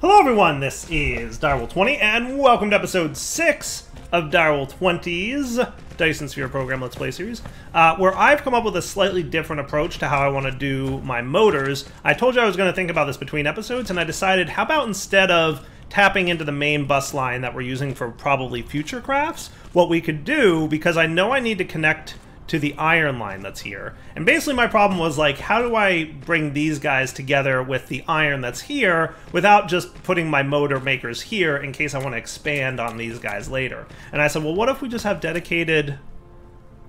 Hello everyone, this is Direwolf20, and welcome to episode 6 of Direwolf20's Dyson Sphere Program Let's Play series, uh, where I've come up with a slightly different approach to how I want to do my motors. I told you I was going to think about this between episodes, and I decided how about instead of tapping into the main bus line that we're using for probably future crafts, what we could do, because I know I need to connect to the iron line that's here. And basically my problem was like, how do I bring these guys together with the iron that's here without just putting my motor makers here in case I want to expand on these guys later? And I said, well, what if we just have dedicated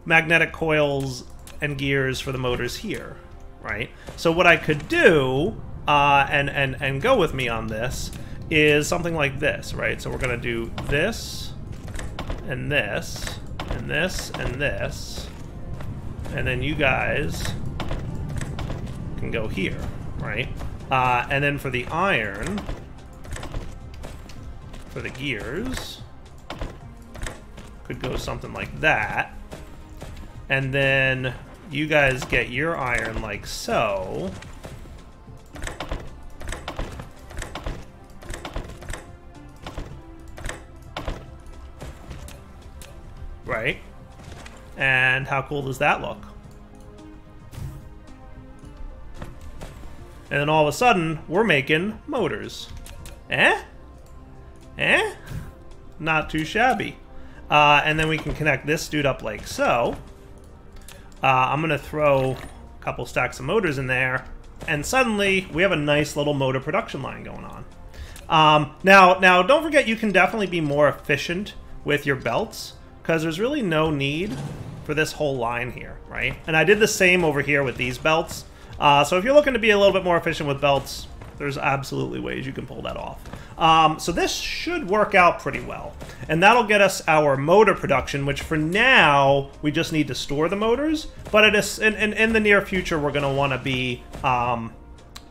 magnetic coils and gears for the motors here, right? So what I could do, uh, and, and, and go with me on this, is something like this, right? So we're to do this, and this, and this, and this, and then you guys can go here, right? Uh, and then for the iron, for the gears, could go something like that. And then you guys get your iron like so. Right? And how cool does that look? And then all of a sudden, we're making motors. Eh? Eh? Not too shabby. Uh, and then we can connect this dude up like so. Uh, I'm going to throw a couple stacks of motors in there. And suddenly, we have a nice little motor production line going on. Um, now, now, don't forget you can definitely be more efficient with your belts because there's really no need for this whole line here, right? And I did the same over here with these belts. Uh, so if you're looking to be a little bit more efficient with belts, there's absolutely ways you can pull that off. Um, so this should work out pretty well. And that'll get us our motor production, which for now, we just need to store the motors. But it is, in, in, in the near future, we're going to want to be um,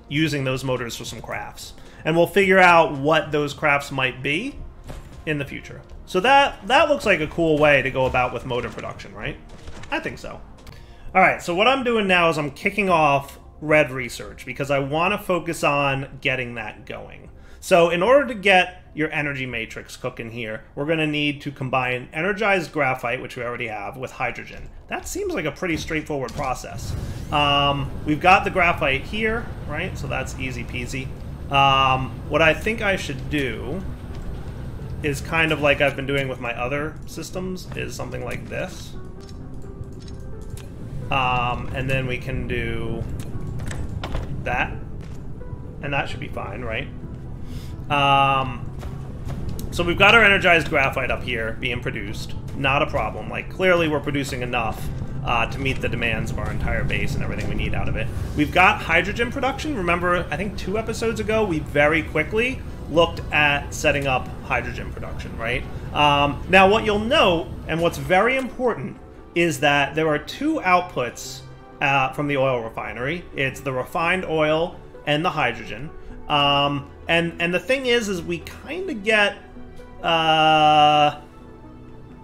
using those motors for some crafts. And we'll figure out what those crafts might be in the future. So that, that looks like a cool way to go about with motor production, right? I think so. All right, so what I'm doing now is I'm kicking off red research because I want to focus on getting that going. So in order to get your energy matrix cooking here, we're going to need to combine energized graphite, which we already have, with hydrogen. That seems like a pretty straightforward process. Um, we've got the graphite here, right? So that's easy peasy. Um, what I think I should do is kind of like I've been doing with my other systems, is something like this. Um, and then we can do that. And that should be fine, right? Um, so we've got our energized graphite up here being produced. Not a problem. Like, clearly we're producing enough uh, to meet the demands of our entire base and everything we need out of it. We've got hydrogen production. Remember, I think two episodes ago, we very quickly looked at setting up hydrogen production, right? Um, now, what you'll note, and what's very important, is that there are two outputs uh, from the oil refinery. It's the refined oil and the hydrogen. Um, and and the thing is, is we kind of get uh,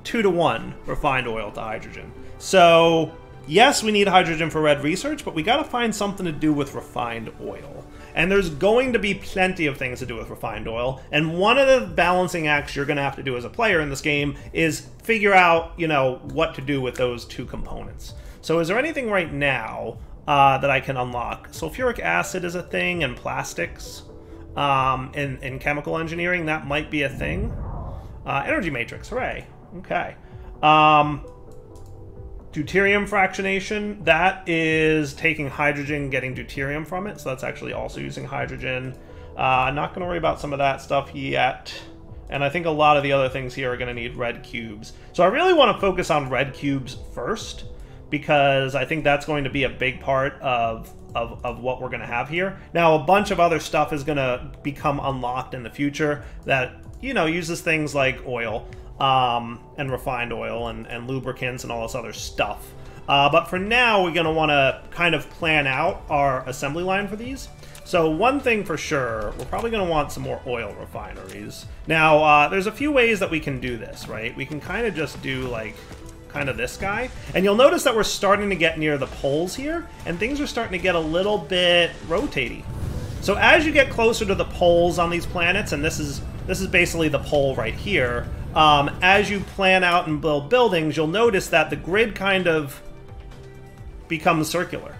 two to one refined oil to hydrogen. So yes, we need hydrogen for red research, but we got to find something to do with refined oil. And there's going to be plenty of things to do with refined oil. And one of the balancing acts you're going to have to do as a player in this game is figure out, you know, what to do with those two components. So is there anything right now uh, that I can unlock? Sulfuric acid is a thing, and plastics. Um, in, in chemical engineering, that might be a thing. Uh, energy matrix, hooray. Okay. Um, Deuterium fractionation, that is taking hydrogen, getting deuterium from it, so that's actually also using hydrogen. Uh, not going to worry about some of that stuff yet. And I think a lot of the other things here are going to need red cubes. So I really want to focus on red cubes first, because I think that's going to be a big part of, of, of what we're going to have here. Now, a bunch of other stuff is going to become unlocked in the future that, you know, uses things like oil um, and refined oil and, and lubricants and all this other stuff. Uh, but for now, we're going to want to kind of plan out our assembly line for these. So one thing for sure, we're probably going to want some more oil refineries. Now, uh, there's a few ways that we can do this, right? We can kind of just do like kind of this guy. And you'll notice that we're starting to get near the poles here, and things are starting to get a little bit rotaty. So as you get closer to the poles on these planets, and this is this is basically the pole right here, um, as you plan out and build buildings, you'll notice that the grid kind of becomes circular.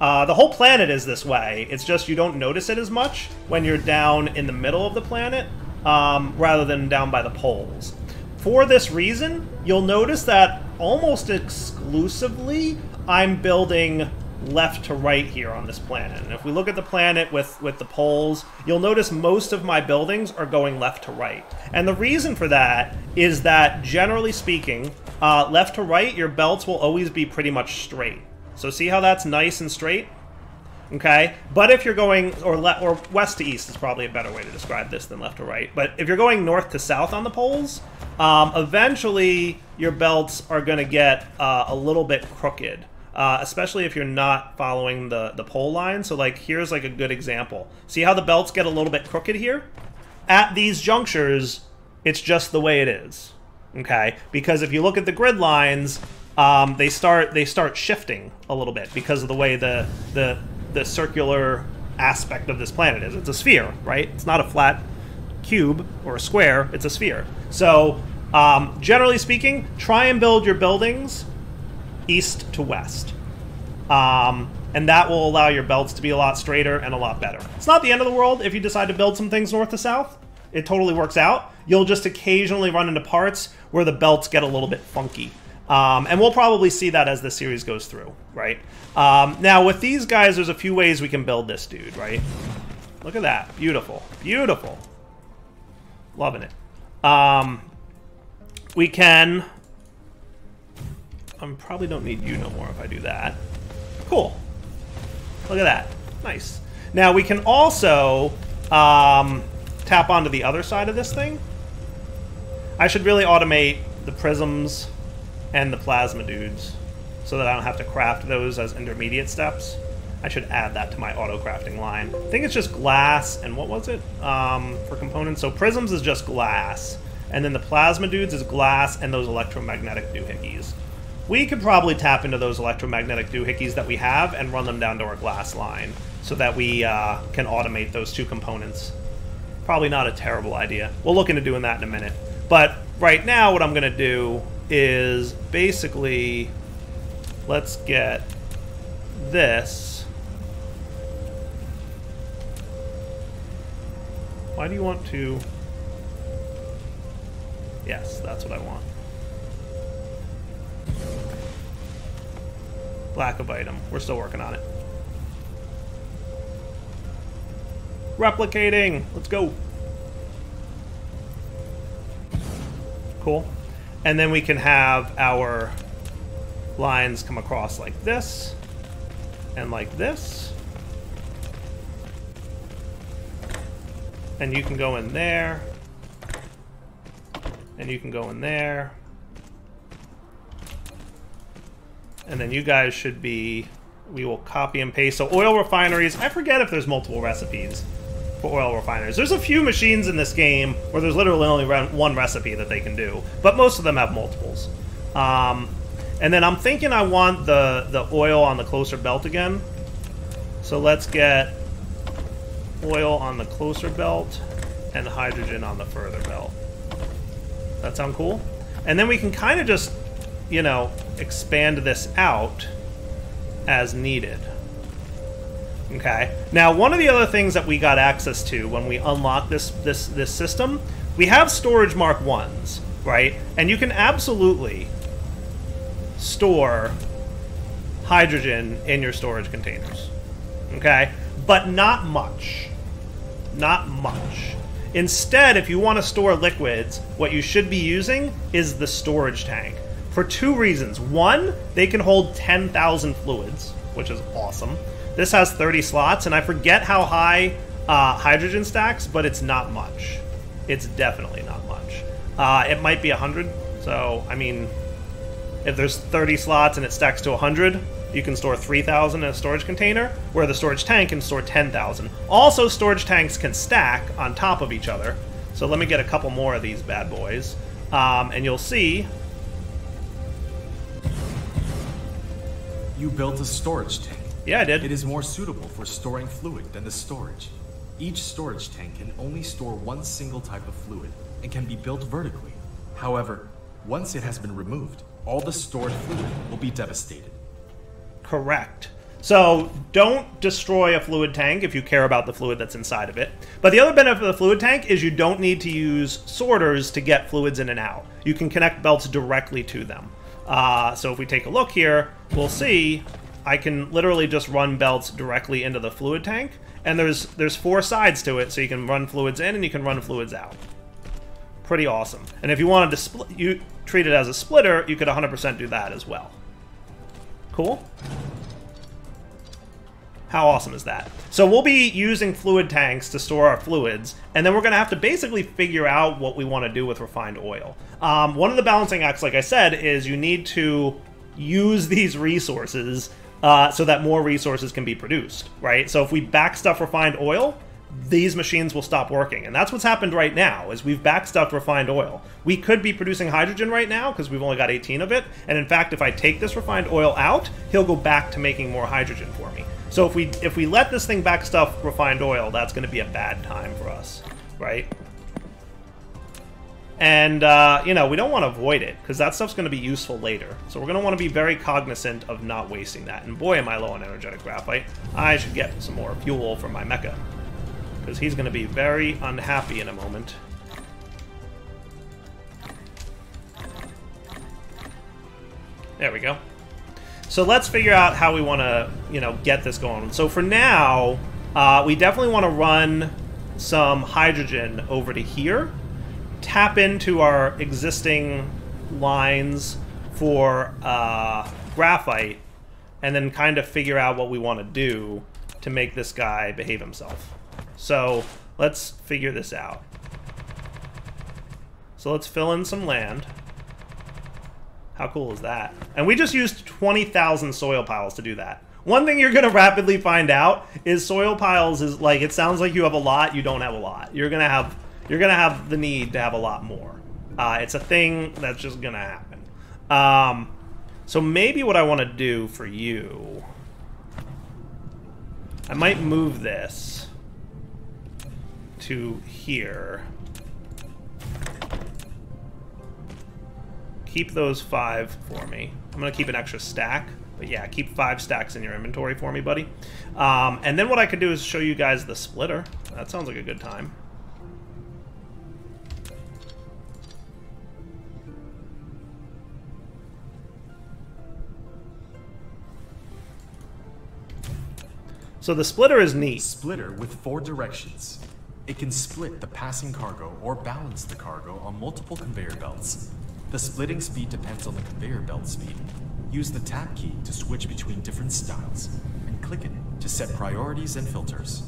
Uh, the whole planet is this way. It's just you don't notice it as much when you're down in the middle of the planet um, rather than down by the poles. For this reason, you'll notice that almost exclusively I'm building left to right here on this planet. And if we look at the planet with, with the poles, you'll notice most of my buildings are going left to right. And the reason for that is that, generally speaking, uh, left to right, your belts will always be pretty much straight. So see how that's nice and straight? Okay, but if you're going, or or west to east is probably a better way to describe this than left to right. But if you're going north to south on the poles, um, eventually your belts are going to get uh, a little bit crooked. Uh, especially if you're not following the, the pole line. So like here's like a good example. See how the belts get a little bit crooked here? At these junctures, it's just the way it is. Okay, because if you look at the grid lines, um, they start they start shifting a little bit because of the way the the the circular aspect of this planet is. It's a sphere, right? It's not a flat cube or a square. It's a sphere. So um, generally speaking, try and build your buildings east to west. Um, and that will allow your belts to be a lot straighter and a lot better. It's not the end of the world if you decide to build some things north to south. It totally works out. You'll just occasionally run into parts where the belts get a little bit funky. Um, and we'll probably see that as the series goes through, right? Um, now, with these guys, there's a few ways we can build this dude, right? Look at that. Beautiful. Beautiful. Loving it. Um, we can I probably don't need you no more if I do that. Cool. Look at that. Nice. Now we can also um, tap onto the other side of this thing. I should really automate the prisms and the plasma dudes so that I don't have to craft those as intermediate steps. I should add that to my auto crafting line. I think it's just glass and what was it um, for components? So prisms is just glass, and then the plasma dudes is glass and those electromagnetic doohickeys. We could probably tap into those electromagnetic doohickeys that we have and run them down to our glass line so that we uh, can automate those two components. Probably not a terrible idea. We'll look into doing that in a minute. But right now what I'm going to do is basically let's get this. Why do you want to... Yes, that's what I want. Lack of item. We're still working on it. Replicating! Let's go! Cool. And then we can have our lines come across like this, and like this. And you can go in there, and you can go in there, and then you guys should be, we will copy and paste. So oil refineries, I forget if there's multiple recipes for oil refineries. There's a few machines in this game where there's literally only one recipe that they can do, but most of them have multiples. Um, and then I'm thinking I want the, the oil on the closer belt again. So let's get oil on the closer belt and hydrogen on the further belt. That sound cool? And then we can kind of just you know, expand this out as needed. Okay. Now, one of the other things that we got access to when we unlock this this this system, we have storage mark ones, right? And you can absolutely store hydrogen in your storage containers. Okay? But not much. Not much. Instead, if you want to store liquids, what you should be using is the storage tank for two reasons. One, they can hold 10,000 fluids, which is awesome. This has 30 slots, and I forget how high uh, hydrogen stacks, but it's not much. It's definitely not much. Uh, it might be 100, so, I mean, if there's 30 slots and it stacks to 100, you can store 3,000 in a storage container, where the storage tank can store 10,000. Also, storage tanks can stack on top of each other. So let me get a couple more of these bad boys. Um, and you'll see You built a storage tank. Yeah, I did. It is more suitable for storing fluid than the storage. Each storage tank can only store one single type of fluid and can be built vertically. However, once it has been removed, all the stored fluid will be devastated. Correct. So don't destroy a fluid tank if you care about the fluid that's inside of it. But the other benefit of the fluid tank is you don't need to use sorters to get fluids in and out. You can connect belts directly to them. Uh, so if we take a look here, we'll see I can literally just run belts directly into the fluid tank. And there's there's four sides to it, so you can run fluids in and you can run fluids out. Pretty awesome. And if you wanted to split, you treat it as a splitter, you could 100% do that as well. Cool? How awesome is that? So we'll be using fluid tanks to store our fluids, and then we're going to have to basically figure out what we want to do with refined oil. Um, one of the balancing acts, like I said, is you need to use these resources uh, so that more resources can be produced, right? So if we backstuff refined oil, these machines will stop working. And that's what's happened right now, is we've backstuffed refined oil. We could be producing hydrogen right now, because we've only got 18 of it, and in fact, if I take this refined oil out, he'll go back to making more hydrogen for me. So if we if we let this thing back stuff refined oil, that's going to be a bad time for us, right? And, uh, you know, we don't want to avoid it, because that stuff's going to be useful later. So we're going to want to be very cognizant of not wasting that. And boy, am I low on energetic graphite. I should get some more fuel for my mecha. Because he's going to be very unhappy in a moment. There we go. So let's figure out how we want to, you know, get this going. So for now, uh, we definitely want to run some hydrogen over to here, tap into our existing lines for uh, graphite, and then kind of figure out what we want to do to make this guy behave himself. So let's figure this out. So let's fill in some land. How cool is that? And we just used 20,000 soil piles to do that. One thing you're going to rapidly find out is soil piles is like it sounds like you have a lot, you don't have a lot. You're going to have you're going to have the need to have a lot more. Uh, it's a thing that's just going to happen. Um, so maybe what I want to do for you I might move this to here. Keep those five for me. I'm going to keep an extra stack. But yeah, keep five stacks in your inventory for me, buddy. Um, and then what I could do is show you guys the splitter. That sounds like a good time. So the splitter is neat. Splitter with four directions. It can split the passing cargo or balance the cargo on multiple conveyor belts. The splitting speed depends on the conveyor belt speed. Use the tab key to switch between different styles, and click it to set priorities and filters.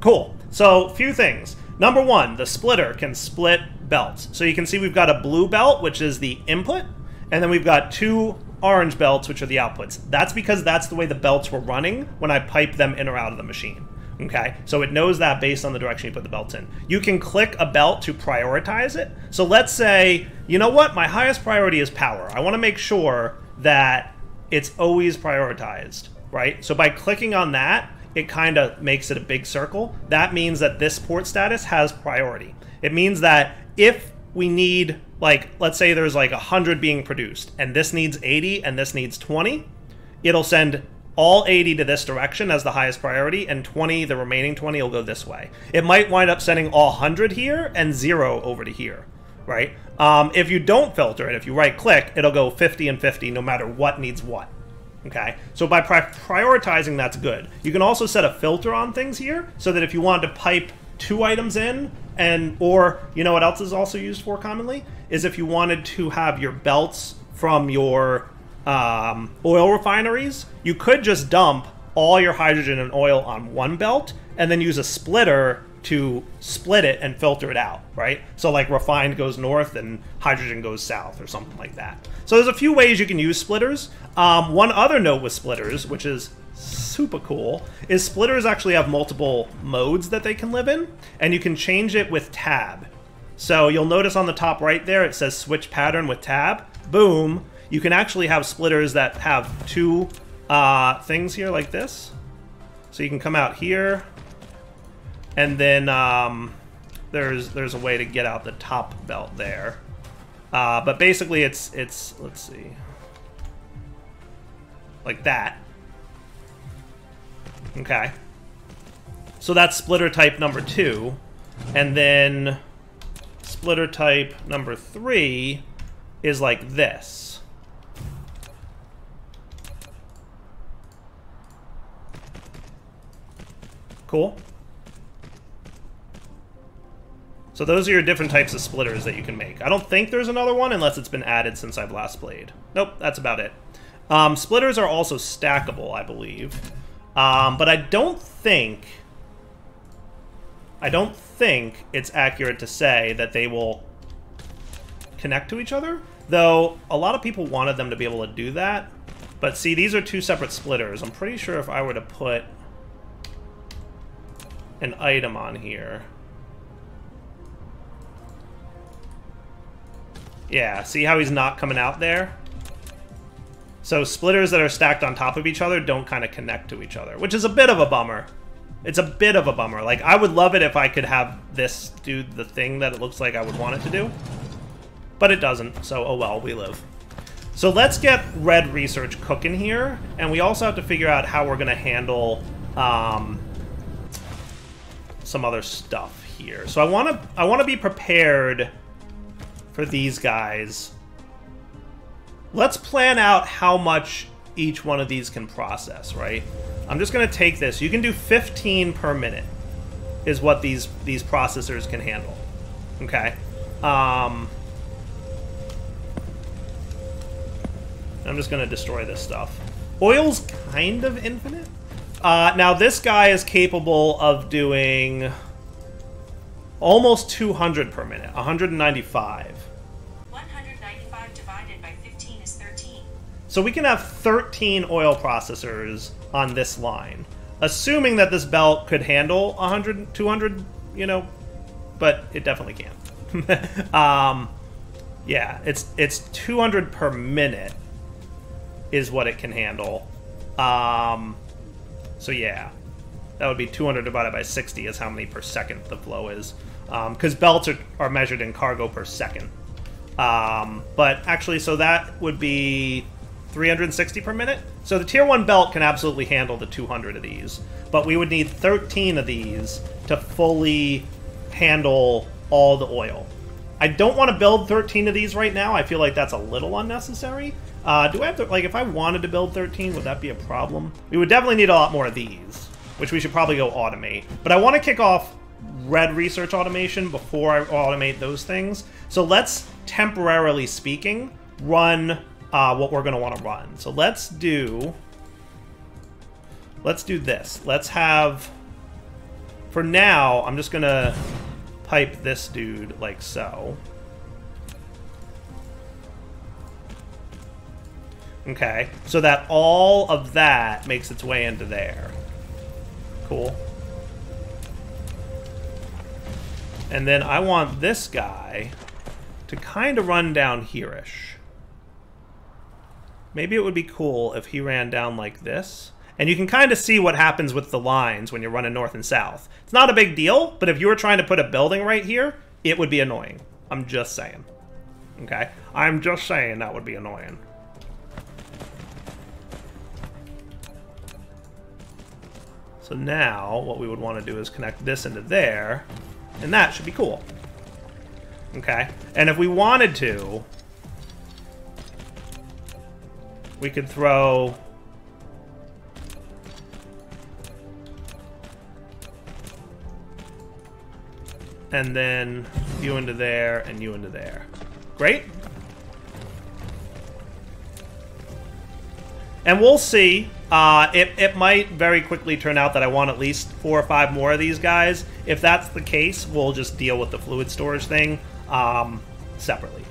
Cool. So, few things. Number one, the splitter can split belts. So you can see we've got a blue belt, which is the input, and then we've got two orange belts, which are the outputs. That's because that's the way the belts were running when I piped them in or out of the machine. Okay, so it knows that based on the direction you put the belts in. You can click a belt to prioritize it. So let's say, you know what, my highest priority is power. I want to make sure that it's always prioritized, right? So by clicking on that, it kind of makes it a big circle. That means that this port status has priority. It means that if we need, like, let's say there's like 100 being produced, and this needs 80 and this needs 20, it'll send all 80 to this direction as the highest priority, and 20, the remaining 20, will go this way. It might wind up sending all 100 here and 0 over to here, right? Um, if you don't filter it, if you right click, it'll go 50 and 50 no matter what needs what. Okay, so by pri prioritizing, that's good. You can also set a filter on things here so that if you wanted to pipe two items in, and or you know what else is also used for commonly is if you wanted to have your belts from your um, oil refineries, you could just dump all your hydrogen and oil on one belt and then use a splitter to split it and filter it out, right? So like refined goes north and hydrogen goes south or something like that. So there's a few ways you can use splitters. Um, one other note with splitters, which is super cool, is splitters actually have multiple modes that they can live in, and you can change it with tab. So you'll notice on the top right there, it says switch pattern with tab. Boom, you can actually have splitters that have two uh, things here like this. So you can come out here, and then um, there's there's a way to get out the top belt there. Uh, but basically, it's it's let's see, like that. Okay. So that's splitter type number two, and then splitter type number three is like this. Cool. So those are your different types of splitters that you can make. I don't think there's another one unless it's been added since I've last played. Nope, that's about it. Um, splitters are also stackable, I believe. Um, but I don't think... I don't think it's accurate to say that they will connect to each other. Though, a lot of people wanted them to be able to do that. But see, these are two separate splitters. I'm pretty sure if I were to put an item on here... Yeah, see how he's not coming out there? So splitters that are stacked on top of each other don't kind of connect to each other, which is a bit of a bummer. It's a bit of a bummer. Like, I would love it if I could have this do the thing that it looks like I would want it to do. But it doesn't, so oh well, we live. So let's get red research cooking here, and we also have to figure out how we're going to handle um, some other stuff here. So I want to I want to be prepared for these guys. Let's plan out how much each one of these can process, right? I'm just going to take this. You can do 15 per minute is what these these processors can handle. Okay? Um, I'm just going to destroy this stuff. Oil's kind of infinite. Uh, now, this guy is capable of doing almost 200 per minute, 195. 195 divided by 15 is 13. So we can have 13 oil processors on this line, assuming that this belt could handle 100, 200, you know, but it definitely can't. um, yeah, it's it's 200 per minute is what it can handle. Um, so yeah, that would be 200 divided by 60 is how many per second the flow is. Because um, belts are, are measured in cargo per second. Um, but actually, so that would be 360 per minute. So the tier 1 belt can absolutely handle the 200 of these. But we would need 13 of these to fully handle all the oil. I don't want to build 13 of these right now. I feel like that's a little unnecessary. Uh, do I have to, like, if I wanted to build 13, would that be a problem? We would definitely need a lot more of these, which we should probably go automate. But I want to kick off red research automation before I automate those things. So let's, temporarily speaking, run uh, what we're going to want to run. So let's do, let's do this. Let's have, for now, I'm just going to pipe this dude like so. Okay, so that all of that makes its way into there. Cool. And then I want this guy to kind of run down here-ish. Maybe it would be cool if he ran down like this. And you can kind of see what happens with the lines when you're running north and south. It's not a big deal, but if you were trying to put a building right here, it would be annoying. I'm just saying. Okay? I'm just saying that would be annoying. So now, what we would want to do is connect this into there, and that should be cool. Okay, and if we wanted to, we could throw... And then you into there, and you into there. Great. And we'll see uh, it, it might very quickly turn out that I want at least four or five more of these guys. If that's the case, we'll just deal with the fluid storage thing um, separately.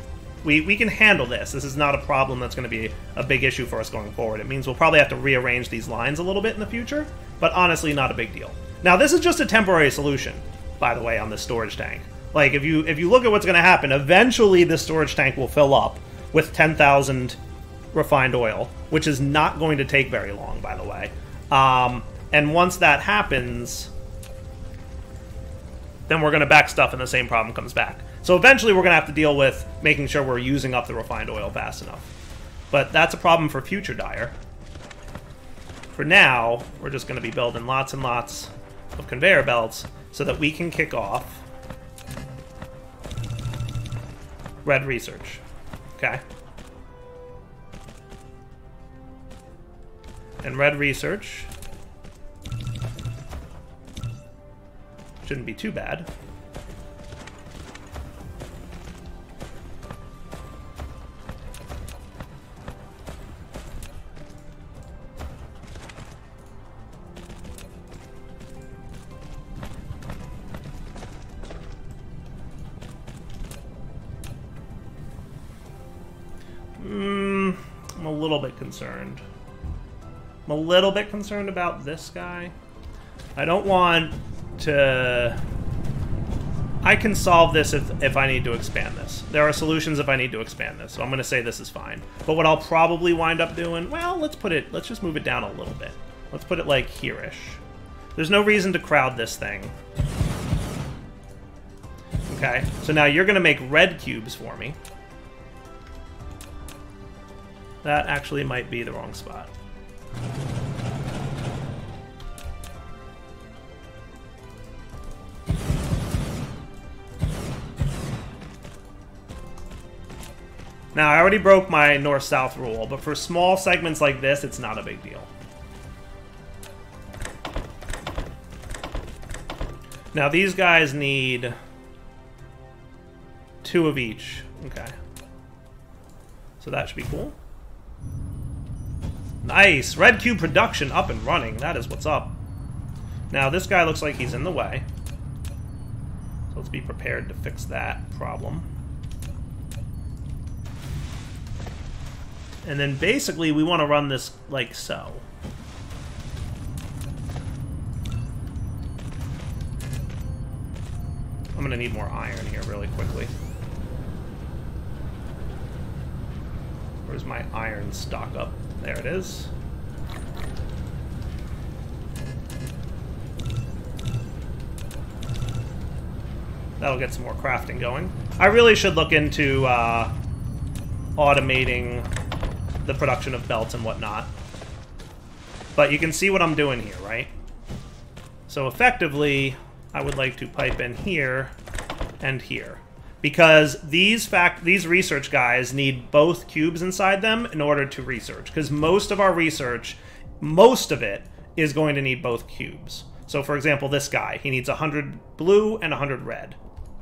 We, we can handle this. This is not a problem that's going to be a big issue for us going forward. It means we'll probably have to rearrange these lines a little bit in the future, but honestly, not a big deal. Now, this is just a temporary solution, by the way, on this storage tank. Like, if you if you look at what's going to happen, eventually this storage tank will fill up with 10,000 refined oil, which is not going to take very long, by the way. Um, and once that happens, then we're going to back stuff and the same problem comes back. So eventually we're going to have to deal with making sure we're using up the refined oil fast enough. But that's a problem for future Dire. For now, we're just going to be building lots and lots of conveyor belts so that we can kick off red research. Okay? And red research shouldn't be too bad. Mm, I'm a little bit concerned. I'm a little bit concerned about this guy. I don't want to... I can solve this if, if I need to expand this. There are solutions if I need to expand this, so I'm going to say this is fine. But what I'll probably wind up doing, well, let's put it, let's just move it down a little bit. Let's put it like here-ish. There's no reason to crowd this thing. Okay, so now you're going to make red cubes for me. That actually might be the wrong spot. Now, I already broke my north-south rule, but for small segments like this, it's not a big deal. Now, these guys need two of each. Okay. So that should be cool. Nice! Red Cube production up and running. That is what's up. Now, this guy looks like he's in the way. So let's be prepared to fix that problem. And then basically we want to run this like so. I'm going to need more iron here really quickly. Where's my iron stock up? There it is. That'll get some more crafting going. I really should look into uh, automating the production of belts and whatnot. But you can see what I'm doing here, right? So effectively, I would like to pipe in here and here. Because these fact these research guys need both cubes inside them in order to research. Because most of our research, most of it, is going to need both cubes. So for example, this guy, he needs 100 blue and 100 red.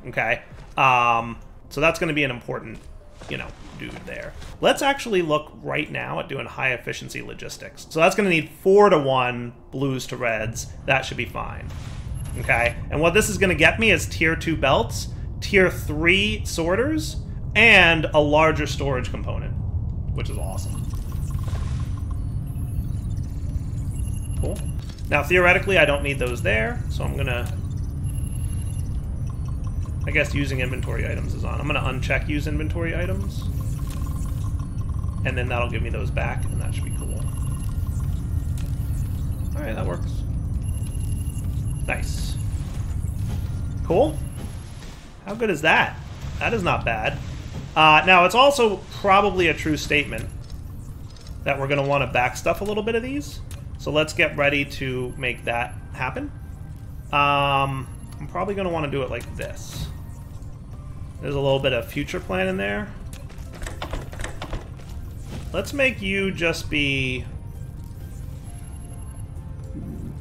Okay? Um, so that's going to be an important, you know, dude there. Let's actually look right now at doing high efficiency logistics. So that's going to need 4 to 1 blues to reds. That should be fine. Okay? And what this is going to get me is tier 2 belts, tier 3 sorters, and a larger storage component, which is awesome. Cool. Now, theoretically, I don't need those there, so I'm going to... I guess using inventory items is on. I'm going to uncheck use inventory items and then that'll give me those back, and that should be cool. Alright, that works. Nice. Cool. How good is that? That is not bad. Uh, now, it's also probably a true statement that we're going to want to back stuff a little bit of these. So let's get ready to make that happen. Um, I'm probably going to want to do it like this. There's a little bit of future plan in there. Let's make you just be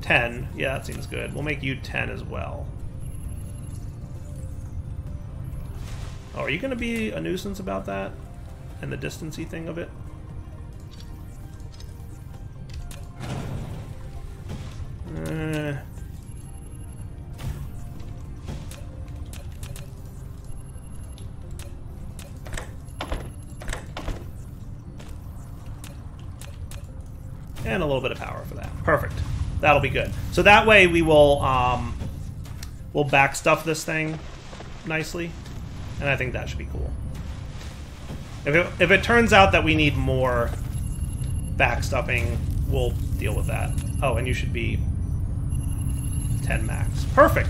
10. Yeah, that seems good. We'll make you 10 as well. Oh, are you going to be a nuisance about that? And the distancy thing of it? Uh... and a little bit of power for that. Perfect. That'll be good. So that way we will um, we'll backstuff this thing nicely, and I think that should be cool. If it, if it turns out that we need more backstuffing, we'll deal with that. Oh, and you should be 10 max. Perfect.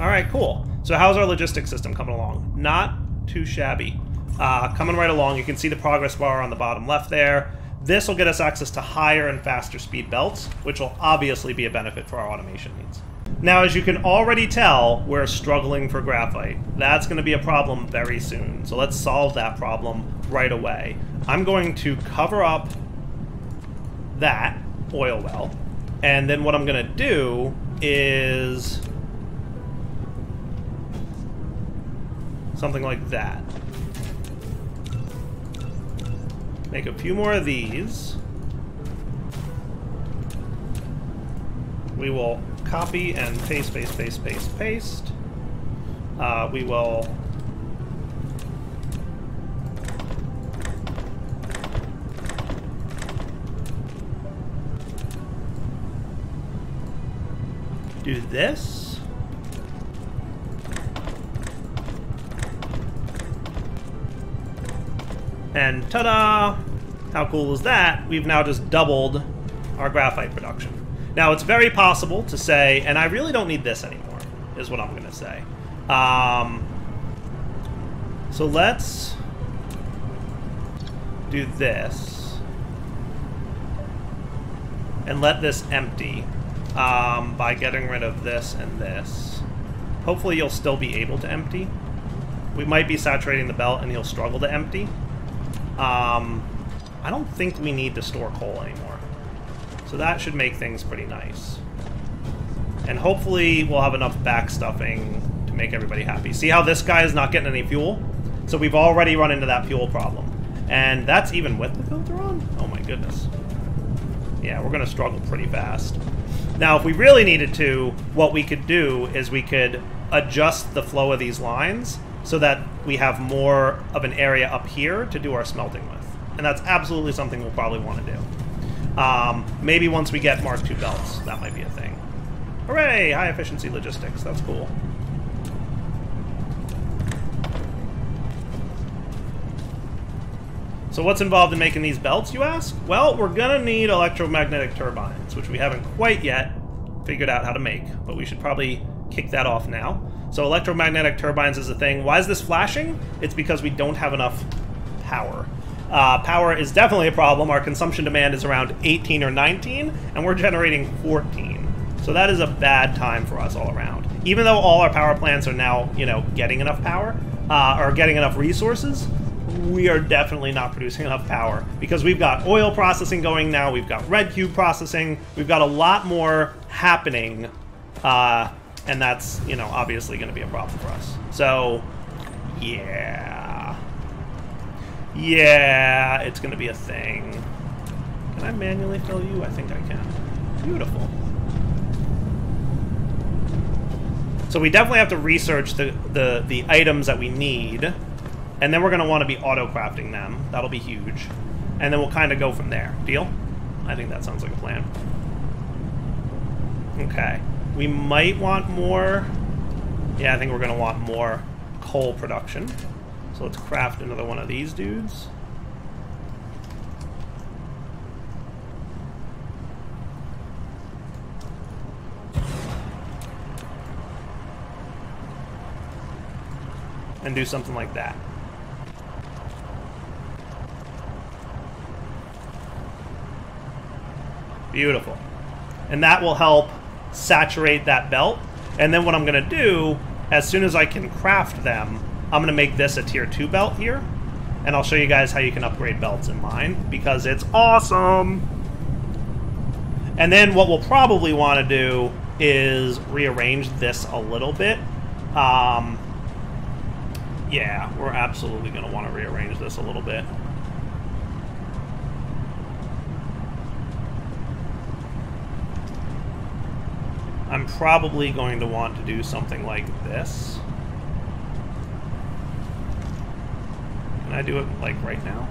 All right, cool. So how's our logistics system coming along? Not too shabby. Uh, coming right along, you can see the progress bar on the bottom left there. This will get us access to higher and faster speed belts, which will obviously be a benefit for our automation needs. Now, as you can already tell, we're struggling for graphite. That's going to be a problem very soon, so let's solve that problem right away. I'm going to cover up that oil well, and then what I'm going to do is something like that. Make a few more of these. We will copy and paste, paste, paste, paste, paste. Uh, we will do this. And ta-da! How cool is that? We've now just doubled our graphite production. Now, it's very possible to say, and I really don't need this anymore, is what I'm going to say. Um, so let's do this. And let this empty um, by getting rid of this and this. Hopefully you'll still be able to empty. We might be saturating the belt and he'll struggle to empty. Um, I don't think we need to store coal anymore. So that should make things pretty nice. And hopefully we'll have enough back stuffing to make everybody happy. See how this guy is not getting any fuel? So we've already run into that fuel problem. And that's even with the filter on? Oh my goodness. Yeah, we're going to struggle pretty fast. Now, if we really needed to, what we could do is we could adjust the flow of these lines so that we have more of an area up here to do our smelting with. And that's absolutely something we'll probably want to do. Um, maybe once we get Mark II belts, that might be a thing. Hooray! High efficiency logistics. That's cool. So what's involved in making these belts, you ask? Well, we're gonna need electromagnetic turbines, which we haven't quite yet figured out how to make, but we should probably kick that off now. So electromagnetic turbines is a thing. Why is this flashing? It's because we don't have enough power. Uh, power is definitely a problem. Our consumption demand is around 18 or 19, and we're generating 14. So that is a bad time for us all around. Even though all our power plants are now, you know, getting enough power, uh, or getting enough resources, we are definitely not producing enough power because we've got oil processing going now, we've got red cube processing, we've got a lot more happening, uh, and that's, you know, obviously going to be a problem for us. So, yeah. Yeah, it's going to be a thing. Can I manually fill you? I think I can. Beautiful. So we definitely have to research the, the, the items that we need. And then we're going to want to be auto-crafting them. That'll be huge. And then we'll kind of go from there. Deal? I think that sounds like a plan. Okay. We might want more... Yeah, I think we're going to want more coal production. So let's craft another one of these dudes. And do something like that. Beautiful. And that will help saturate that belt. And then what I'm going to do, as soon as I can craft them, I'm going to make this a tier 2 belt here. And I'll show you guys how you can upgrade belts in mine, because it's awesome! And then what we'll probably want to do is rearrange this a little bit. Um, yeah, we're absolutely going to want to rearrange this a little bit. I'm probably going to want to do something like this. Can I do it, like, right now?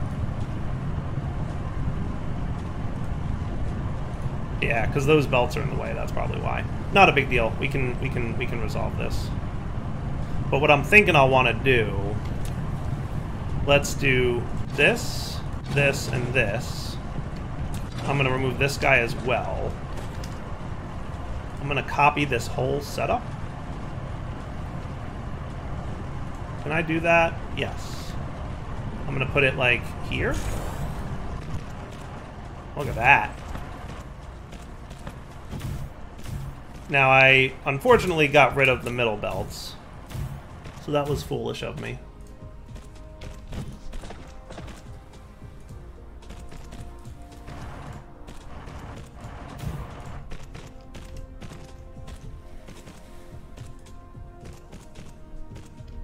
Yeah, because those belts are in the way, that's probably why. Not a big deal. We can, we can, we can resolve this. But what I'm thinking I'll want to do... Let's do this, this, and this. I'm going to remove this guy as well. I'm going to copy this whole setup. Can I do that? Yes. I'm gonna put it like here. Look at that. Now I unfortunately got rid of the middle belts. So that was foolish of me.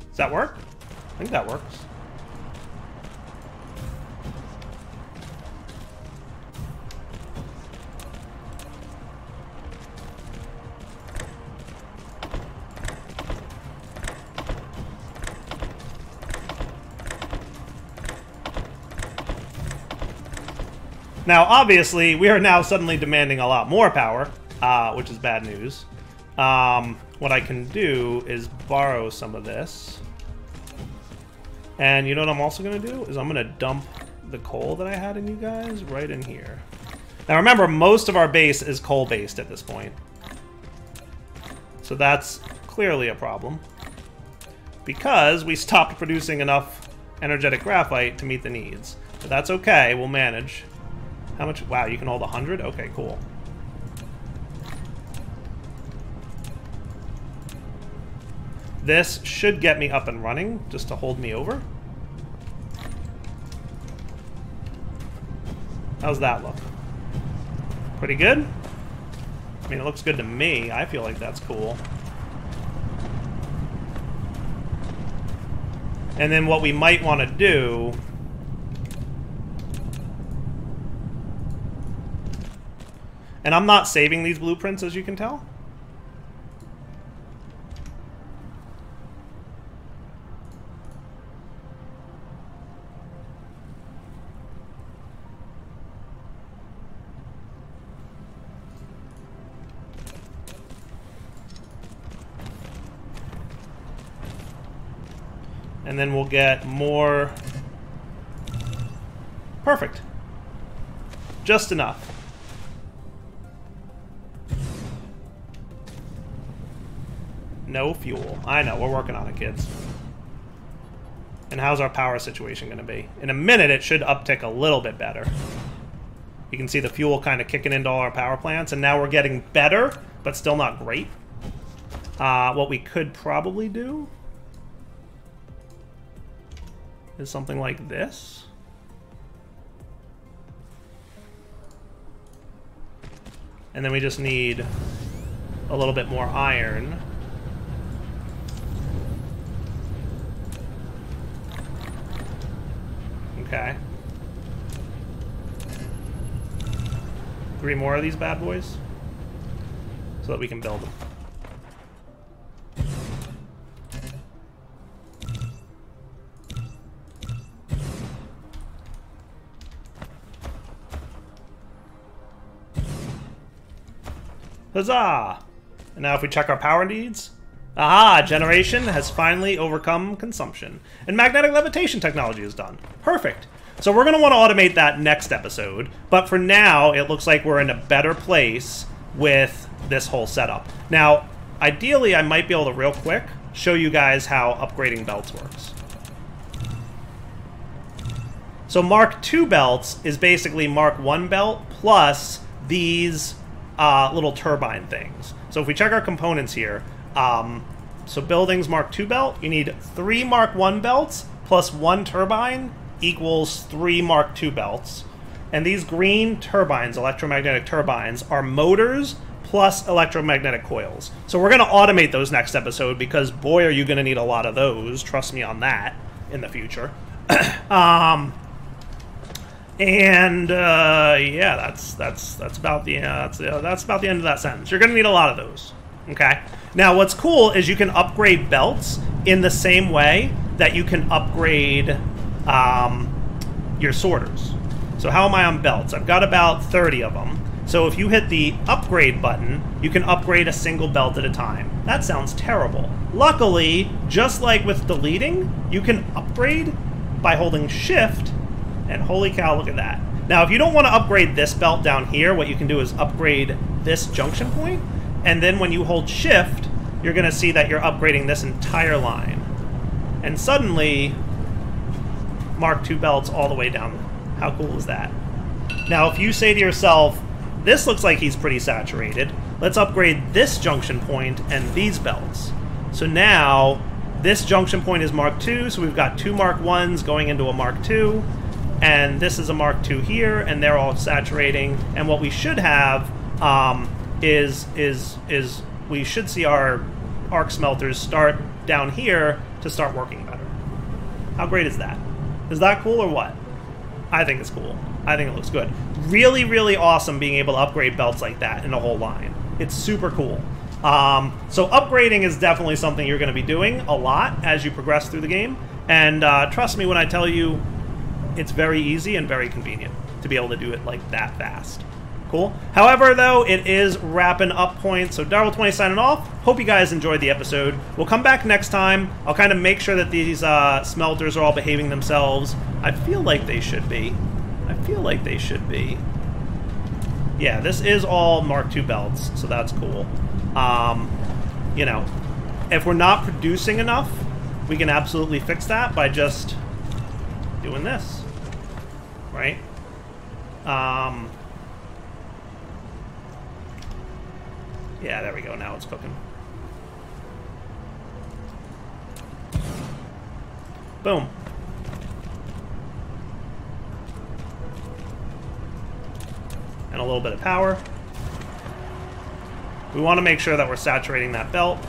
Does that work? I think that works. Now, obviously, we are now suddenly demanding a lot more power, uh, which is bad news. Um, what I can do is borrow some of this. And you know what I'm also going to do? Is I'm going to dump the coal that I had in you guys right in here. Now remember, most of our base is coal-based at this point. So that's clearly a problem. Because we stopped producing enough energetic graphite to meet the needs. But that's okay, we'll manage. How much? Wow, you can hold 100? Okay, cool. This should get me up and running, just to hold me over. How's that look? Pretty good? I mean, it looks good to me. I feel like that's cool. And then what we might want to do And I'm not saving these blueprints, as you can tell. And then we'll get more... Perfect. Just enough. No fuel. I know, we're working on it, kids. And how's our power situation going to be? In a minute, it should uptick a little bit better. You can see the fuel kind of kicking into all our power plants, and now we're getting better, but still not great. Uh, what we could probably do is something like this. And then we just need a little bit more iron. Okay. Three more of these bad boys. So that we can build them. Huzzah! And now if we check our power needs, Aha! Generation has finally overcome consumption. And magnetic levitation technology is done. Perfect. So we're going to want to automate that next episode. But for now, it looks like we're in a better place with this whole setup. Now, ideally, I might be able to real quick show you guys how upgrading belts works. So Mark II belts is basically Mark I belt plus these uh, little turbine things. So if we check our components here, um, so buildings Mark II belt, you need three Mark I belts plus one turbine equals three Mark II belts. And these green turbines, electromagnetic turbines, are motors plus electromagnetic coils. So we're going to automate those next episode because boy, are you going to need a lot of those. Trust me on that in the future. um, and uh, yeah, that's that's that's about the uh, that's uh, that's about the end of that sentence. You're going to need a lot of those. Okay. Now, what's cool is you can upgrade belts in the same way that you can upgrade um, your sorters. So how am I on belts? I've got about 30 of them. So if you hit the upgrade button, you can upgrade a single belt at a time. That sounds terrible. Luckily, just like with deleting, you can upgrade by holding shift, and holy cow, look at that. Now, if you don't want to upgrade this belt down here, what you can do is upgrade this junction point, and then when you hold shift, you're going to see that you're upgrading this entire line. and suddenly Mark II belts all the way down. How cool is that? Now, if you say to yourself, this looks like he's pretty saturated, let's upgrade this junction point and these belts. So now, this junction point is Mark II, so we've got two Mark 1s going into a Mark II, and this is a Mark II here, and they're all saturating. And what we should have um, is is is we should see our arc smelters start down here to start working better. How great is that? Is that cool or what? I think it's cool. I think it looks good. Really, really awesome being able to upgrade belts like that in a whole line. It's super cool. Um, so upgrading is definitely something you're going to be doing a lot as you progress through the game. And uh, trust me when I tell you, it's very easy and very convenient to be able to do it like that fast. Cool. However, though, it is wrapping up point. So Direwolf20 signing off. Hope you guys enjoyed the episode. We'll come back next time. I'll kind of make sure that these uh, smelters are all behaving themselves. I feel like they should be. I feel like they should be. Yeah, this is all Mark II belts, so that's cool. Um, you know, if we're not producing enough, we can absolutely fix that by just doing this, right? Um, yeah, there we go. Now it's cooking. Boom. And a little bit of power. We want to make sure that we're saturating that belt.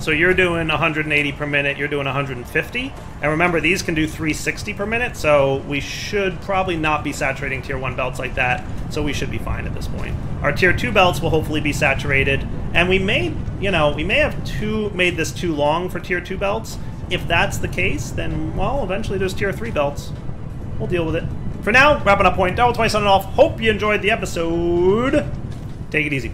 So you're doing 180 per minute, you're doing 150. And remember, these can do 360 per minute, so we should probably not be saturating tier 1 belts like that, so we should be fine at this point. Our tier 2 belts will hopefully be saturated, and we may, you know, we may have too made this too long for tier 2 belts. If that's the case, then, well, eventually there's tier 3 belts. We'll deal with it. For now, wrapping up point, Direwolf20 signing off. Hope you enjoyed the episode. Take it easy.